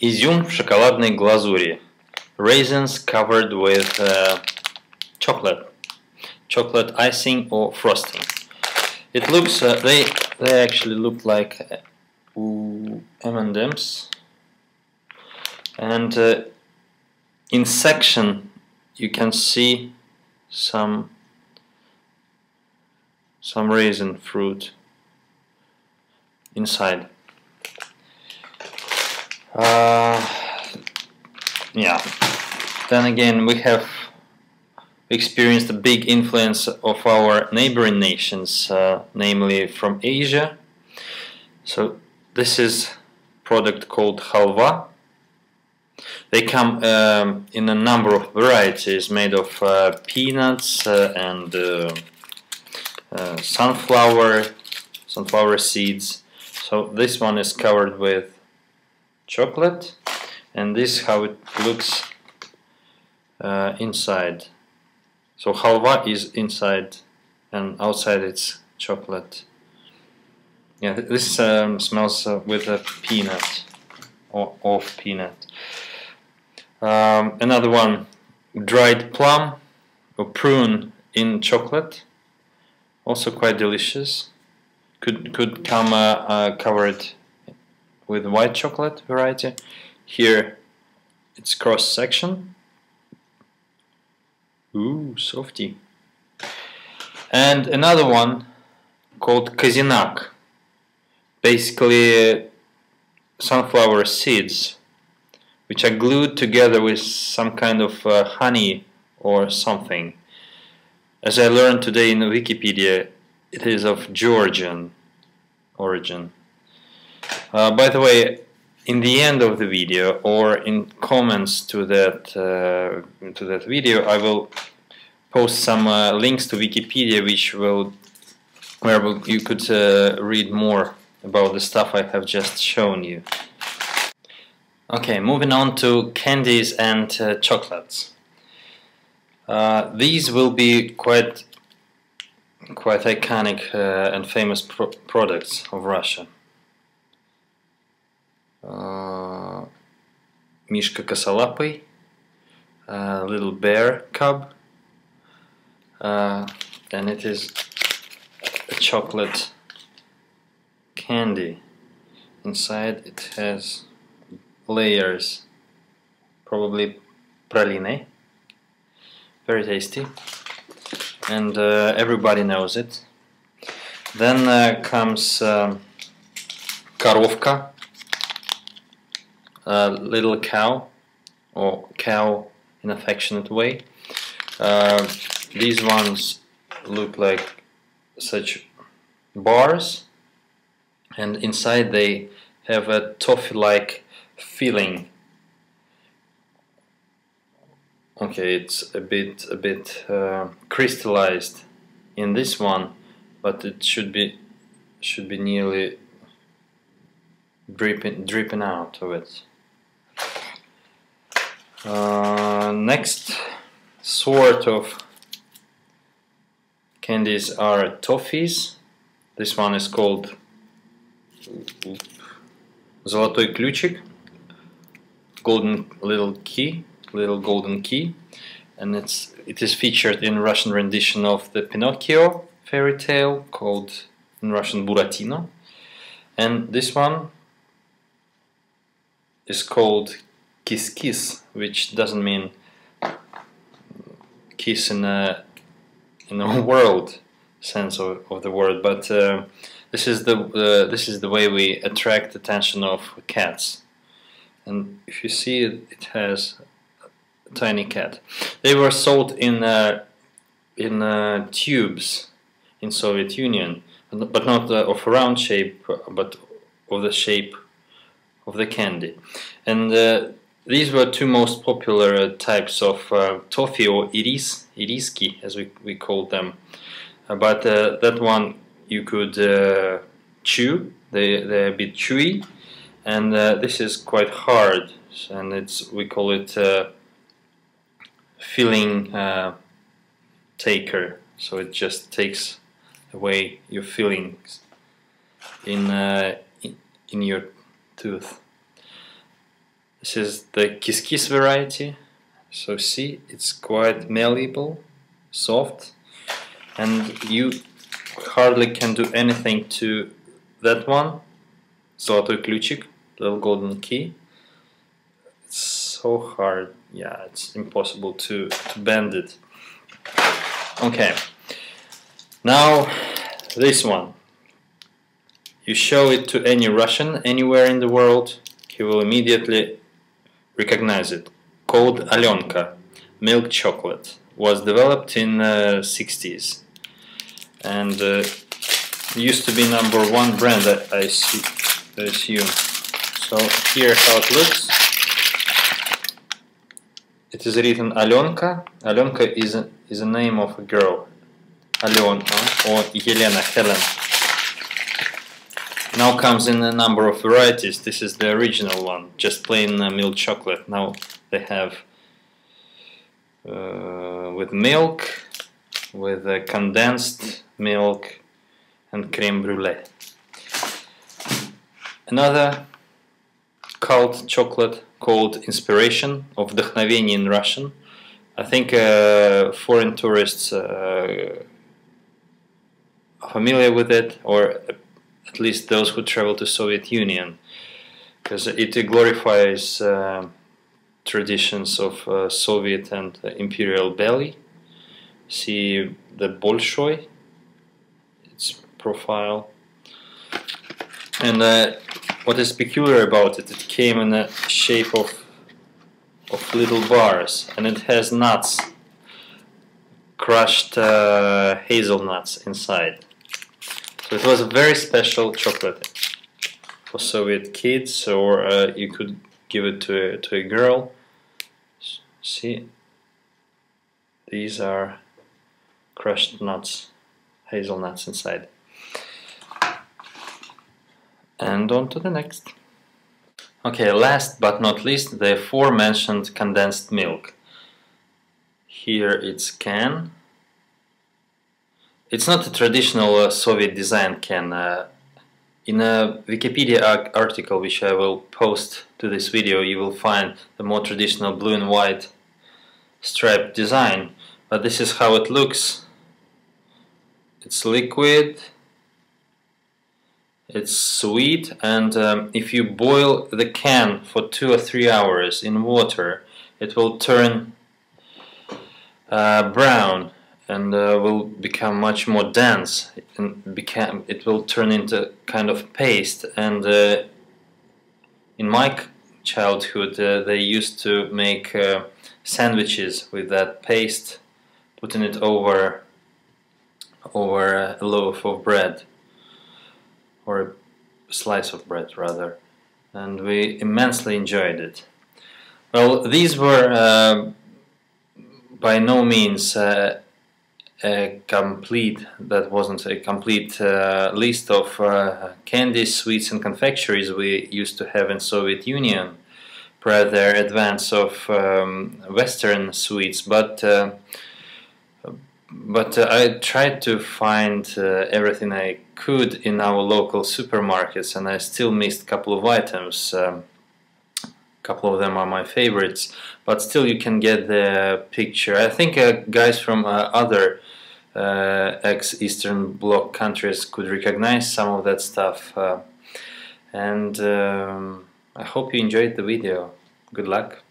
изюм в шоколадной глазури. Raisins covered with uh, chocolate, chocolate icing or frosting. It looks, uh, they they actually look like uh, M&Ms, and uh, in section you can see some some raisin fruit inside. Uh, yeah. Then again, we have experienced a big influence of our neighboring nations, uh, namely from Asia. So this is product called halva. They come um, in a number of varieties made of uh, peanuts uh, and uh, uh, sunflower, sunflower seeds. So this one is covered with chocolate and this is how it looks uh, inside. So halva is inside and outside it's chocolate. Yeah this um, smells uh, with a peanut or of peanut. Um, another one dried plum or prune in chocolate also quite delicious. Could could come uh, uh covered with white chocolate variety. Here it's cross section. Ooh, softy. And another one called Kazinak. Basically sunflower seeds which are glued together with some kind of uh, honey or something. As I learned today in Wikipedia, it is of Georgian origin. Uh, by the way, in the end of the video or in comments to that uh, to that video, I will post some uh, links to Wikipedia, which will where you could uh, read more about the stuff I have just shown you. Okay, moving on to candies and uh, chocolates. Uh, these will be quite quite iconic and famous pro products of Russia uh, Mishka Little Bear Cub, uh, and it is a chocolate candy. Inside it has layers, probably praline, very tasty, and uh, everybody knows it. Then uh, comes um, karovka, a little cow or cow in affectionate way. Uh, these ones look like such bars and inside they have a toffee-like feeling. Okay, it's a bit a bit uh, crystallized in this one, but it should be should be nearly dripping dripping out of it. Uh, next sort of candies are toffees. This one is called Золотой ключик, golden little key, little golden key, and it's it is featured in Russian rendition of the Pinocchio fairy tale called in Russian Buratino, and this one is called kiss kiss, which doesn't mean kiss in a in a world sense of, of the word, but uh, this is the uh, this is the way we attract attention of cats. And if you see it, it has a tiny cat. They were sold in uh, in uh, tubes in Soviet Union, but not uh, of a round shape, but of the shape of the candy. And uh, these were two most popular types of uh, toffee or iris, iriski as we, we call them. Uh, but uh, that one you could uh, chew, they, they're a bit chewy and uh, this is quite hard and it's we call it filling taker so it just takes away your fillings in, in, in your tooth. This is the Kiss Kiss variety. So see, it's quite malleable, soft, and you hardly can do anything to that one. Золотой ключик, little golden key. It's so hard, yeah, it's impossible to, to bend it. Okay, now this one. You show it to any Russian anywhere in the world, he will immediately recognize it. Called Alyonka, milk chocolate, was developed in uh, 60s and uh, used to be number one brand I, I, see, I assume. So here how it looks. It is written Alyonka. Alyonka is a, is a name of a girl. Alena or Yelena Helen. Now comes in a number of varieties. This is the original one, just plain uh, milk chocolate. Now they have uh, with milk, with uh, condensed milk and creme brulee. Another cult chocolate called Inspiration of Вдохновение in Russian. I think uh, foreign tourists uh, are familiar with it, or at least those who travel to Soviet Union, because it glorifies uh, traditions of uh, Soviet and imperial ballet. See the Bolshoi, its profile, and uh, what is peculiar about it, it came in the shape of of little bars, and it has nuts, crushed uh, hazelnuts inside. So it was a very special chocolate for Soviet kids, or uh, you could give it to a, to a girl. See, these are crushed nuts, hazelnuts inside. And on to the next. Okay, last but not least, the aforementioned condensed milk. Here it's can. It's not a traditional uh, Soviet design can. Uh, in a Wikipedia article which I will post to this video you will find the more traditional blue and white striped design. But this is how it looks. It's liquid it's sweet and um, if you boil the can for two or three hours in water it will turn uh, brown and uh, will become much more dense and become it will turn into kind of paste and uh, in my childhood uh, they used to make uh, sandwiches with that paste putting it over over a loaf of bread or a slice of bread rather and we immensely enjoyed it. Well these were uh, by no means uh, a complete that wasn't a complete uh, list of uh, candies, sweets and confectioneries we used to have in Soviet Union their advance of um, Western sweets, but uh, but uh, I tried to find uh, everything I could in our local supermarkets, and I still missed a couple of items. Um, couple of them are my favorites, but still you can get the picture. I think uh, guys from uh, other uh, ex-Eastern Bloc countries could recognize some of that stuff. Uh, and um, I hope you enjoyed the video. Good luck.